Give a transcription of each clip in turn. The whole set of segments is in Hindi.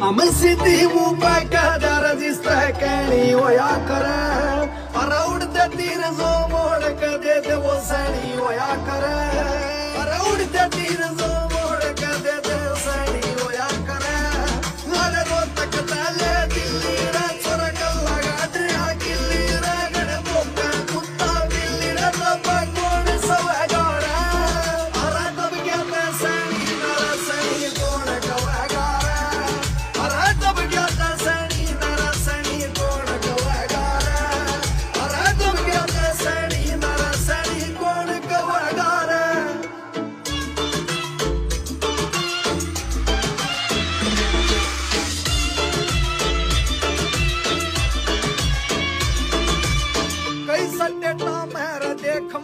Amesiti mupa kada rajista kani oya kara Ara udte tir zo mol ka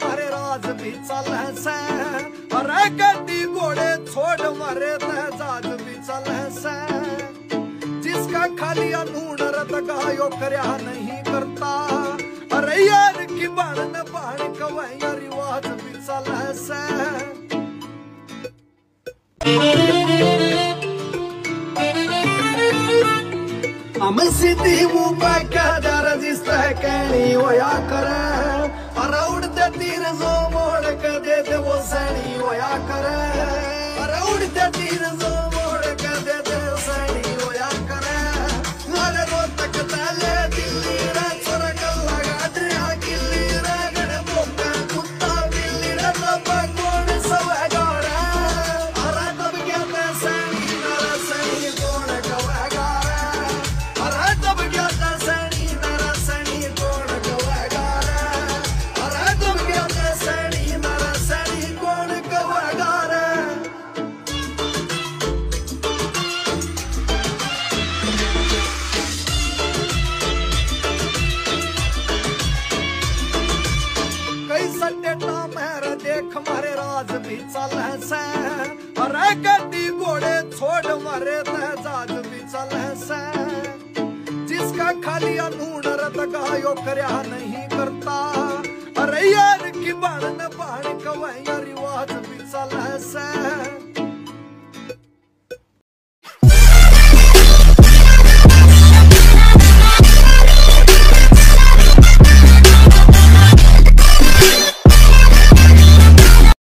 मारे राज भी चल से। अरे घोड़े छोड़ मारे तेजाज भी चल से। जिसका खाली अनून रत गायो करया नहीं करता। अरे यार की बाण बाण कवैया रिवाज भी चल से। Amesiti mupa kada rajista मोहड़े ते सैणी वया करीर भी चल से। अरे गड्डी घोड़े छोड़ मरे तेजाज भी चल से। जिसका खाली अनून रत गायो करया नहीं करता। अरे यार की बन न बाण कवैया रिवाज